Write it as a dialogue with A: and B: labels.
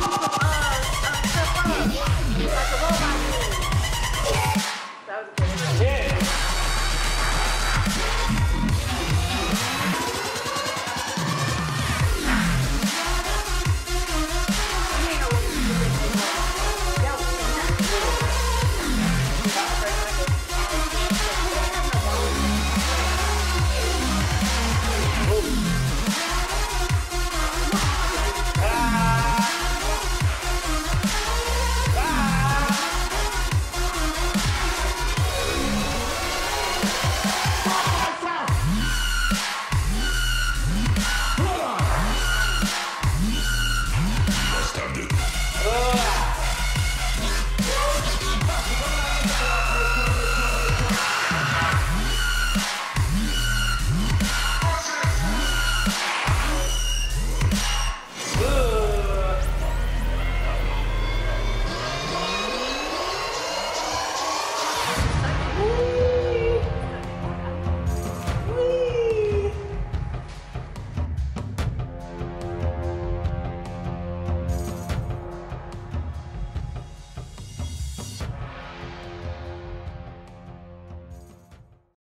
A: Oh,